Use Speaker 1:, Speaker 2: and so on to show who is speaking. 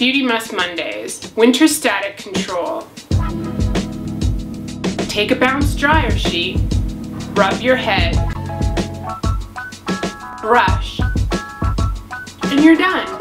Speaker 1: Beauty Must Mondays, Winter Static Control. Take a bounce dryer sheet, rub your head, brush, and you're done.